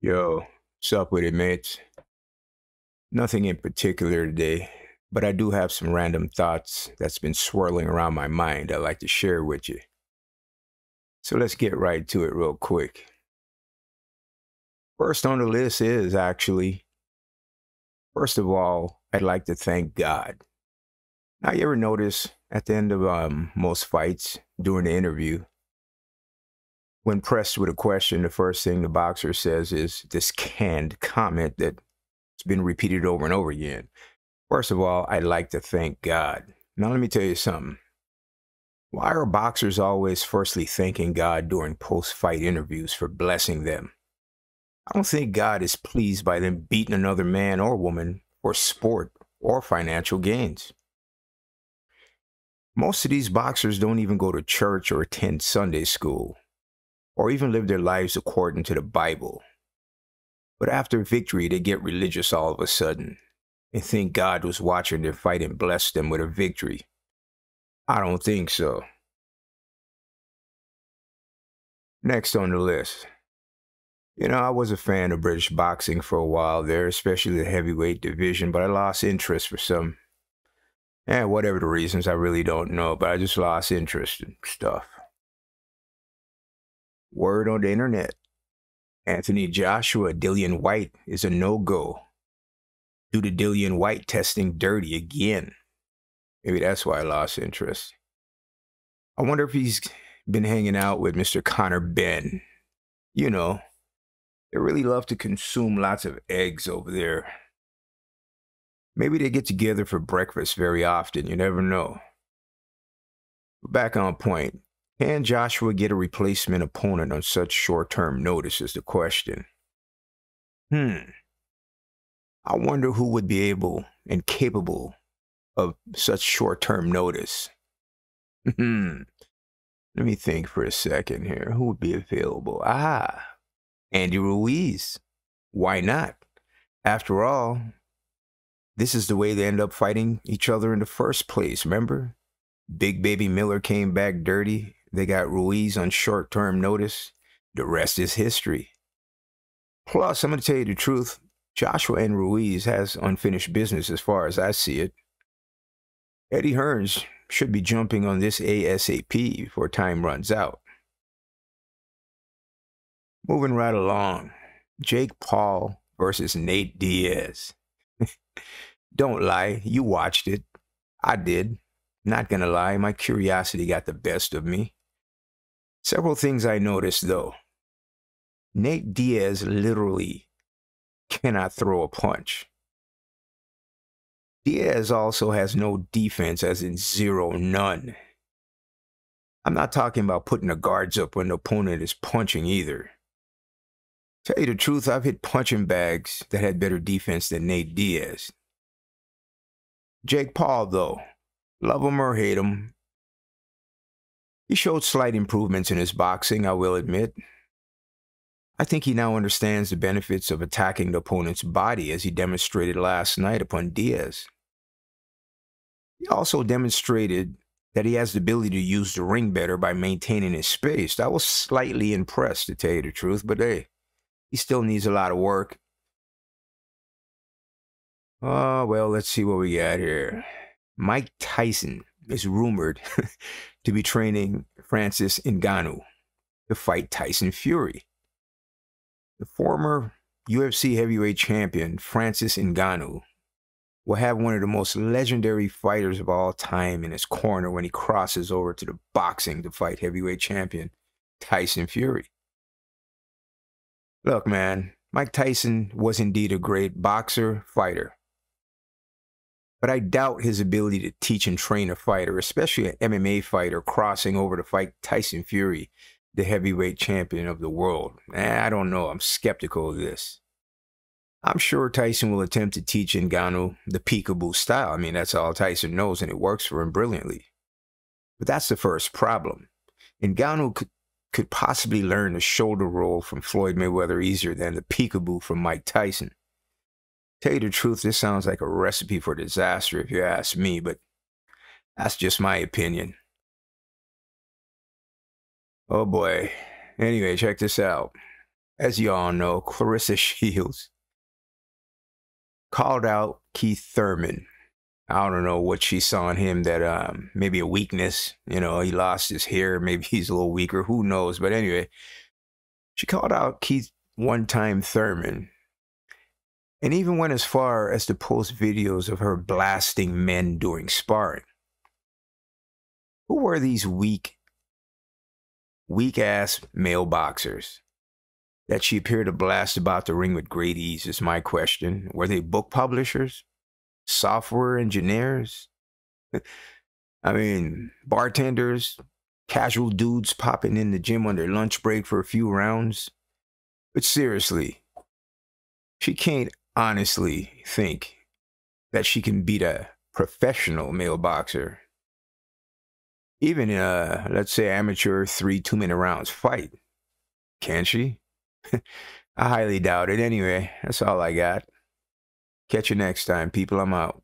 Yo, what's up with it, mates? Nothing in particular today, but I do have some random thoughts that's been swirling around my mind I'd like to share with you. So let's get right to it real quick. First on the list is actually, first of all, I'd like to thank God. Now, you ever notice at the end of um, most fights during the interview, when pressed with a question, the first thing the boxer says is this canned comment that's been repeated over and over again. First of all, I'd like to thank God. Now, let me tell you something. Why are boxers always firstly thanking God during post fight interviews for blessing them? I don't think God is pleased by them beating another man or woman for sport or financial gains. Most of these boxers don't even go to church or attend Sunday school or even live their lives according to the Bible. But after victory, they get religious all of a sudden and think God was watching their fight and blessed them with a victory. I don't think so. Next on the list. You know, I was a fan of British boxing for a while there, especially the heavyweight division, but I lost interest for some, eh, whatever the reasons, I really don't know, but I just lost interest in stuff. Word on the internet. Anthony Joshua Dillian Whyte is a no-go due to Dillian Whyte testing dirty again. Maybe that's why I lost interest. I wonder if he's been hanging out with Mr. Conor Benn. You know, they really love to consume lots of eggs over there. Maybe they get together for breakfast very often. You never know. Back on point. Can Joshua get a replacement opponent on such short term notice? Is the question. Hmm. I wonder who would be able and capable of such short term notice. Hmm. Let me think for a second here. Who would be available? Ah, Andy Ruiz. Why not? After all, this is the way they end up fighting each other in the first place, remember? Big Baby Miller came back dirty they got Ruiz on short term notice. The rest is history. Plus, I'm going to tell you the truth Joshua and Ruiz has unfinished business as far as I see it. Eddie Hearns should be jumping on this ASAP before time runs out. Moving right along, Jake Paul versus Nate Diaz. Don't lie, you watched it. I did. Not gonna lie, my curiosity got the best of me. Several things I noticed though. Nate Diaz literally cannot throw a punch. Diaz also has no defense, as in zero, none. I'm not talking about putting the guards up when the opponent is punching either. Tell you the truth, I've hit punching bags that had better defense than Nate Diaz. Jake Paul, though, love him or hate him, he showed slight improvements in his boxing, I will admit. I think he now understands the benefits of attacking the opponent's body as he demonstrated last night upon Diaz. He also demonstrated that he has the ability to use the ring better by maintaining his space. I was slightly impressed, to tell you the truth, but hey, he still needs a lot of work. Oh, well, let's see what we got here. Mike Tyson is rumored to be training Francis Ngannou to fight Tyson Fury. The former UFC heavyweight champion, Francis Ngannou, will have one of the most legendary fighters of all time in his corner when he crosses over to the boxing to fight heavyweight champion Tyson Fury. Look, man, Mike Tyson was indeed a great boxer, fighter. But I doubt his ability to teach and train a fighter, especially an MMA fighter crossing over to fight Tyson Fury, the heavyweight champion of the world. I don't know. I'm skeptical of this. I'm sure Tyson will attempt to teach Ngannou the peekaboo style. I mean, that's all Tyson knows, and it works for him brilliantly. But that's the first problem. Ngannou could, could possibly learn the shoulder roll from Floyd Mayweather easier than the peekaboo from Mike Tyson. Tell you the truth, this sounds like a recipe for disaster if you ask me, but that's just my opinion. Oh boy. Anyway, check this out. as you all know, Claressa Shields called out Keith Thurman. I don't know what she saw in him that um, maybe a weakness. You know, he lost his hair. Maybe he's a little weaker. Who knows? But anyway, she called out Keith one time Thurman and even went as far as to post videos of her blasting men during sparring. Who were these weak, weak ass male boxers that she appeared to blast about the ring with great ease? Is my question. Were they book publishers? Software engineers? I mean, bartenders, casual dudes popping in the gym on their lunch break for a few rounds? But seriously, she can't honestly think that she can beat a professional male boxer. Even a, let's say, amateur three two minute rounds fight. Can she? I highly doubt it. Anyway, that's all I got. Catch you next time, people. I'm out.